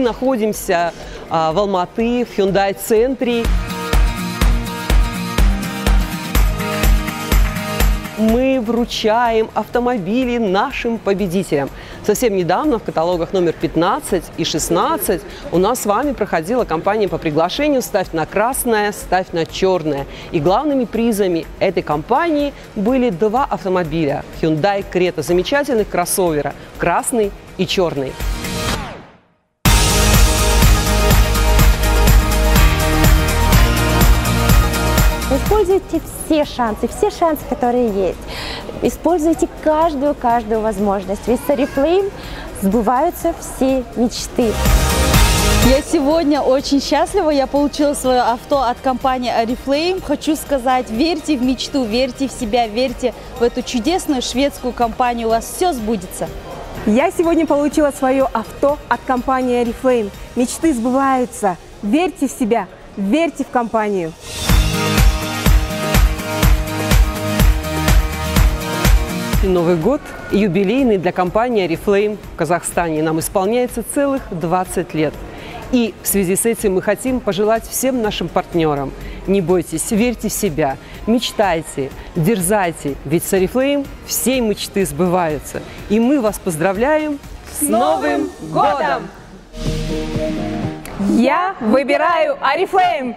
находимся а, в Алматы, в Hyundai-центре. мы вручаем автомобили нашим победителям. Совсем недавно в каталогах номер 15 и 16 у нас с вами проходила кампания по приглашению «Ставь на красное, ставь на черное». И главными призами этой кампании были два автомобиля Hyundai Creta, замечательных кроссовера, красный и черный. Используйте все шансы, все шансы, которые есть. Используйте каждую-каждую возможность. Ведь с Oriflame сбываются все мечты. Я сегодня очень счастлива. Я получила свое авто от компании Oriflame. Хочу сказать, верьте в мечту, верьте в себя, верьте в эту чудесную шведскую компанию. У вас все сбудется. Я сегодня получила свое авто от компании Oriflame. Мечты сбываются. Верьте в себя, верьте в компанию. Новый год юбилейный для компании Oriflame в Казахстане. Нам исполняется целых 20 лет. И в связи с этим мы хотим пожелать всем нашим партнерам не бойтесь, верьте в себя, мечтайте, дерзайте, ведь с Oriflame все мечты сбываются. И мы вас поздравляем с Новым годом! Я выбираю Oriflame!